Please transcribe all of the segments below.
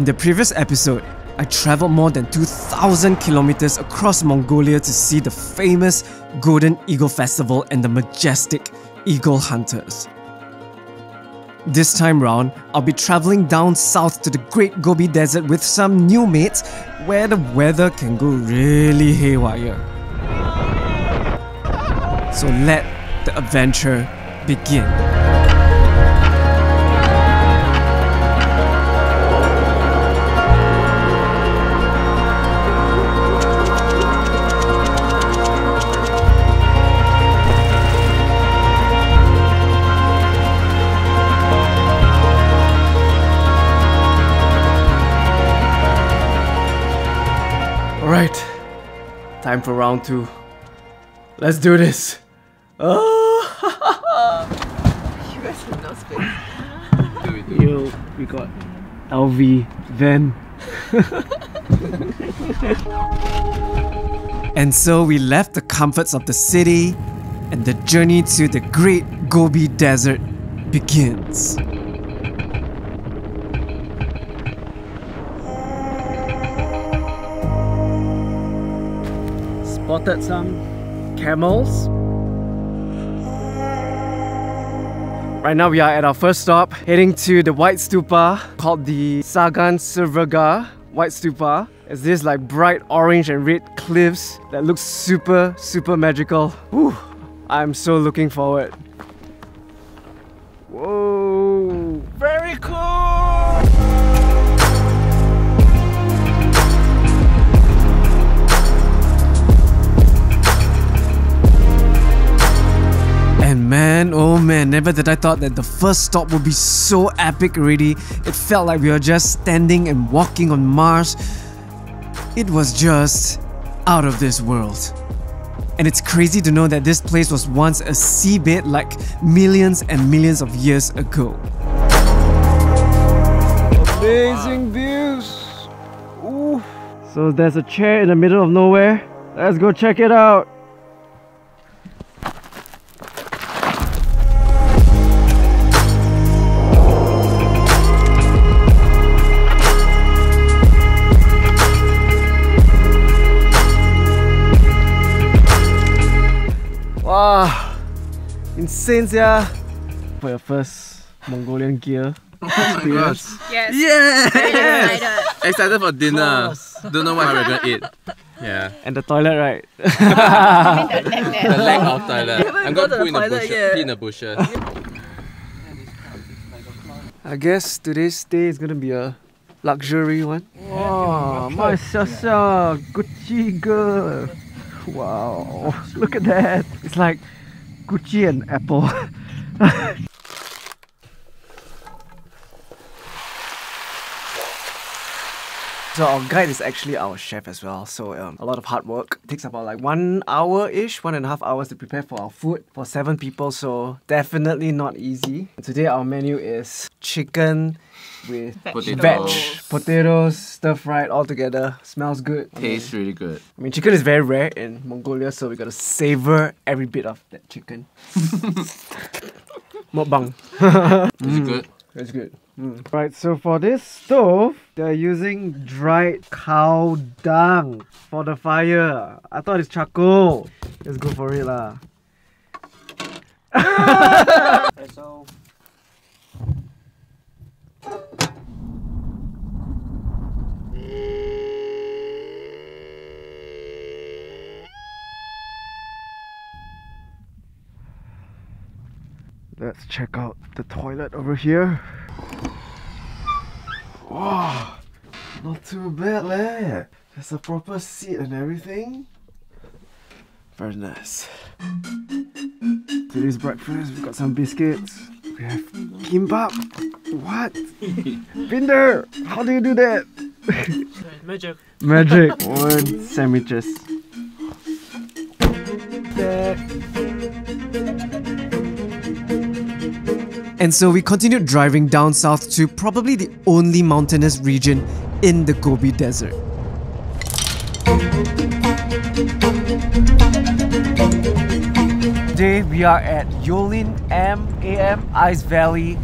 In the previous episode, I traveled more than 2,000 kilometers across Mongolia to see the famous Golden Eagle Festival and the majestic eagle hunters. This time round, I'll be traveling down south to the Great Gobi Desert with some new mates where the weather can go really haywire. So let the adventure begin. Time for round two. Let's do this. Oh. You guys have no space. Yo, we got LV Van. and so we left the comforts of the city, and the journey to the great Gobi Desert begins. Spotted some camels. Right now we are at our first stop, heading to the White Stupa called the Tsagaan Suvarga White Stupa. It's this like bright orange and red cliffs that looks super, super magical. Whew, I'm so looking forward. Whoa, very cool! And man, oh man, never did I thought that the first stop would be so epic already. It felt like we were just standing and walking on Mars. It was just out of this world. And it's crazy to know that this place was once a seabed like millions and millions of years ago. Amazing views! Ooh. So there's a chair in the middle of nowhere. Let's go check it out. Insane yeah. For your first Mongolian ger oh experience. Yes. Yeah! Very excited. Excited for dinner. Don't know what we're gonna eat. Yeah. And the toilet, right? I mean the neck leg of toilet. I'm gonna to put in the the toilet bushes. yet. Pee in the bushes. I guess today's day is gonna be a luxury one. Wow, my Sasha Gucci girl. Wow, look at that. It's like Gucci and Apple. So our guide is actually our chef as well. So um, a lot of hard work. It takes about like one hour ish, one and a half hours to prepare for our food for seven people. So definitely not easy. Today our menu is chicken with Potatoes. veg, potatoes, stir fried all together. Smells good. Tastes really good. I mean, chicken is very rare in Mongolia, so we gotta savor every bit of that chicken. Mukbang. Is it good? It's good. Mm. Right, so for this stove, they're using dried cow dung for the fire. I thought it's charcoal. Let's go for it lah. so Let's check out the toilet over here. Wow, not too bad leh. There's a proper seat and everything. Very nice. Today's breakfast, we've got some biscuits. We have kimbap. What? Binder, how do you do that? Magic. Magic. One sandwiches. And so we continued driving down south to probably the only mountainous region in the Gobi Desert. Today we are at Yolin M AM Ice Valley.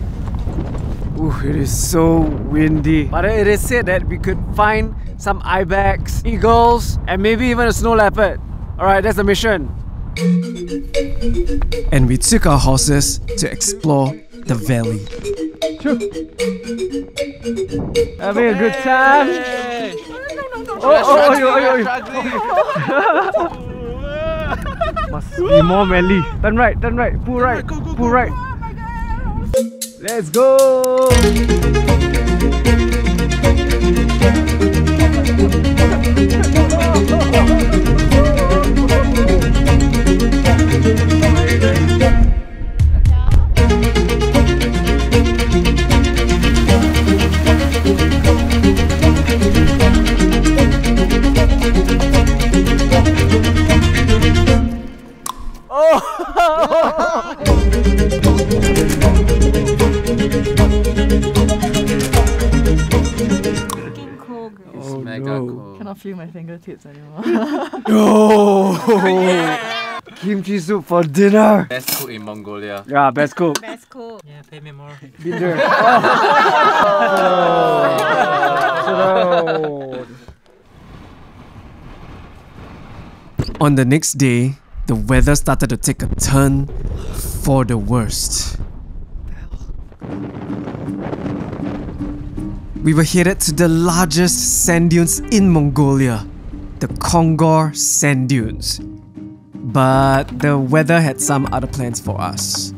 Ooh, it is so windy. But it is said that we could find some ibex, eagles, and maybe even a snow leopard. Alright, that's the mission. And we took our horses to explore the valley. Having a good time. Oh, oh, oh, oh, oh, oh. Must be more manly. Turn right, turn right, pull right, pull right. Let's go! Fucking my fingertips anymore. Oh! Kimchi soup for dinner! Best cook in Mongolia. Yeah, best cook. Best cool. Yeah, pay me more. Been there. Oh. On the next day, the weather started to take a turn for the worst. We were headed to the largest sand dunes in Mongolia, the Khongor Sand Dunes. But the weather had some other plans for us.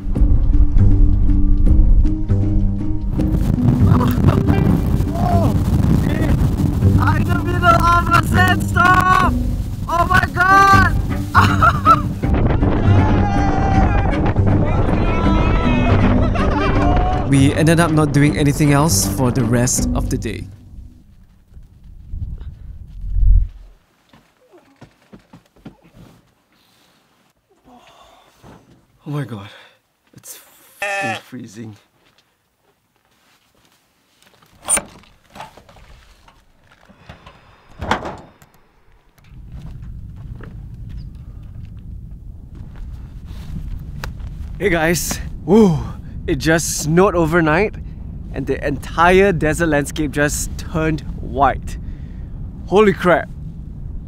Ended up not doing anything else for the rest of the day. Oh my god, it's freezing. Hey guys, woo! It just snowed overnight and the entire desert landscape just turned white. Holy crap!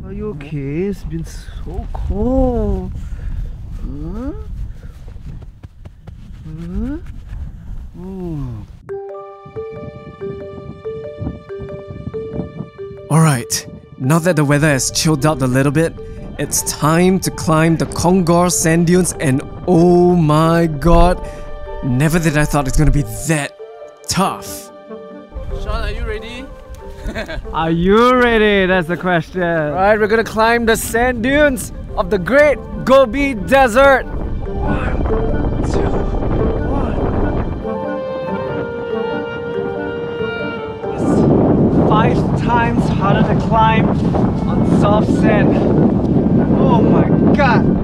Are you okay? It's been so cold. Huh? Huh? Ooh. Alright, now that the weather has chilled out a little bit, it's time to climb the Khongor sand dunes and oh my god, never did I thought it's gonna be that tough. Sean, are you ready? Are you ready? That's the question. Right, we're gonna climb the sand dunes of the Great Gobi Desert. Five times harder to climb on soft sand. Oh my god!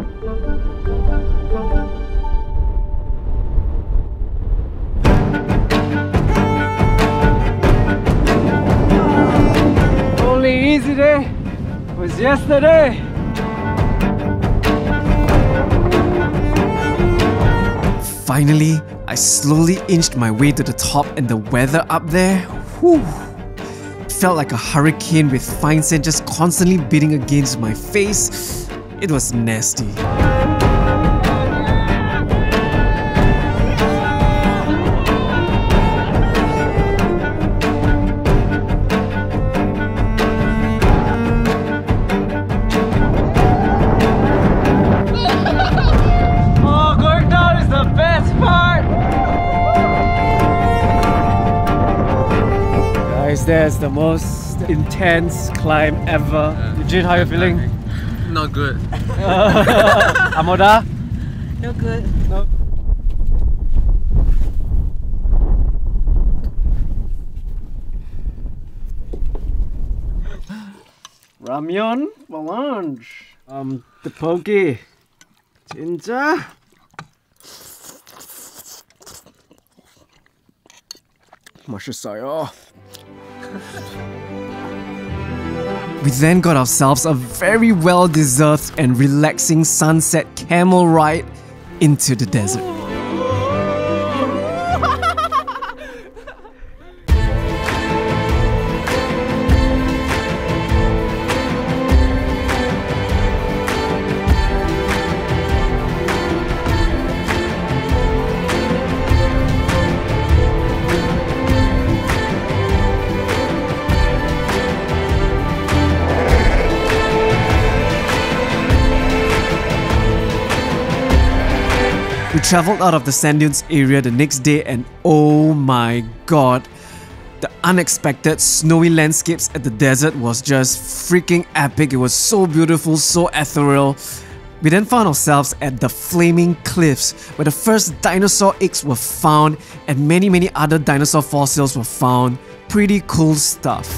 Easy day was yesterday. Finally, I slowly inched my way to the top and the weather up there, whew, felt like a hurricane with fine sand just constantly beating against my face. It was nasty. Guys, that's the most intense climb ever. Eugene, how are you feeling? Not good. Amoda? No good. No. Ramyeon for lunch. Um, tteokbokki. 진짜? We then got ourselves a very well deserved and relaxing sunset camel ride into the desert. Traveled out of the sand dunes area the next day and oh my god, the unexpected snowy landscapes at the desert was just freaking epic. It was so beautiful, so ethereal. We then found ourselves at the Flaming Cliffs, where the first dinosaur eggs were found and many many other dinosaur fossils were found. Pretty cool stuff.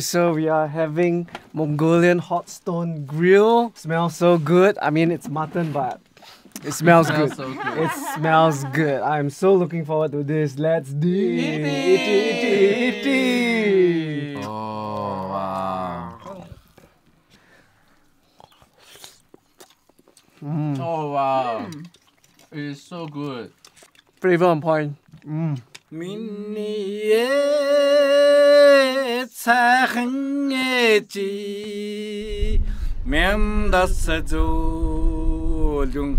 so we are having Mongolian hot stone grill. Smells so good. I mean, it's mutton, but it smells, it smells good. So good. It smells good. I'm so looking forward to this. Let's do it. it. Oh, wow. Mm. Oh, wow. Mm. It is so good. Flavor on point. Mm. Mini, yeah зөөлүн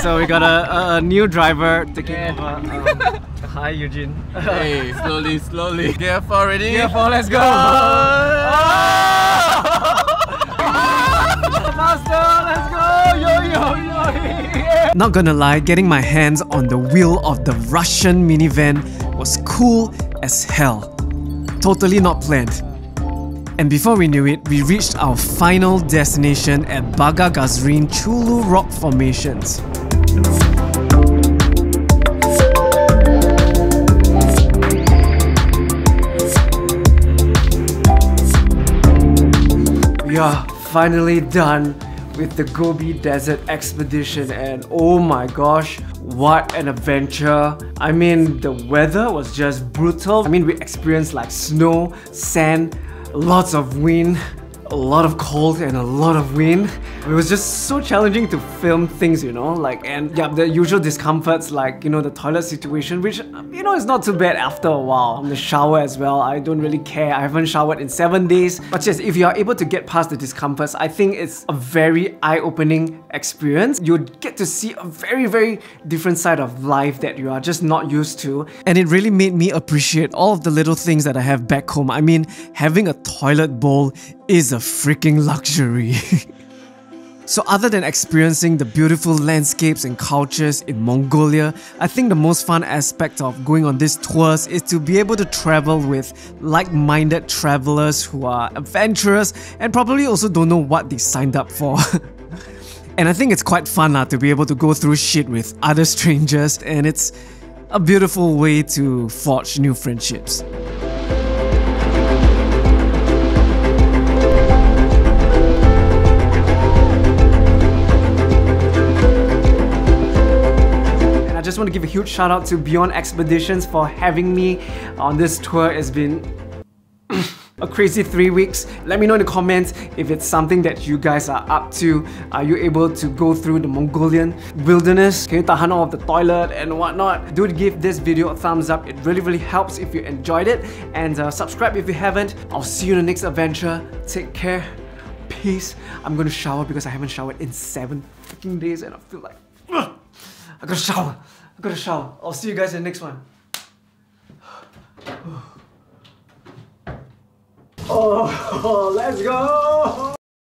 So we got a, a, new driver taking yeah. over. Um, hi Eugene. Hey, slowly, slowly. Careful already. Careful, let's go. Ah! Faster, let's go. Yo, yo, yo. Not gonna lie, getting my hands on the wheel of the Russian minivan was cool as hell. Totally not planned. And before we knew it, we reached our final destination at Baga Gazrin Chulu Rock Formations. Are finally done with the Gobi Desert expedition and oh my gosh, what an adventure. I mean, the weather was just brutal. I mean, we experienced like snow, sand, lots of wind, a lot of cold and a lot of wind. It was just so challenging to film things, you know, like and yeah, the usual discomforts like, you know, the toilet situation, which you know is not too bad after a while. The shower as well, I don't really care. I haven't showered in seven days. But yes, if you are able to get past the discomforts, I think it's a very eye-opening experience. You get to see a very, very different side of life that you are just not used to. And it really made me appreciate all of the little things that I have back home. I mean, having a toilet bowl is a freaking luxury. So other than experiencing the beautiful landscapes and cultures in Mongolia, I think the most fun aspect of going on these tours is to be able to travel with like-minded travelers who are adventurous and probably also don't know what they signed up for. and I think it's quite fun lah, to be able to go through shit with other strangers and it's a beautiful way to forge new friendships. Just want to give a huge shout out to Beyond Expeditions for having me on this tour. It's been a crazy three weeks. Let me know in the comments if it's something that you guys are up to. Are you able to go through the Mongolian wilderness? Can you tahan all of the toilet and whatnot? Do give this video a thumbs up. It really, really helps if you enjoyed it. And uh, subscribe if you haven't. I'll see you in the next adventure. Take care. Peace. I'm gonna shower because I haven't showered in seven freaking days and I feel like ugh, I gotta shower. I gotta shower. I'll see you guys in the next one. Oh, let's go!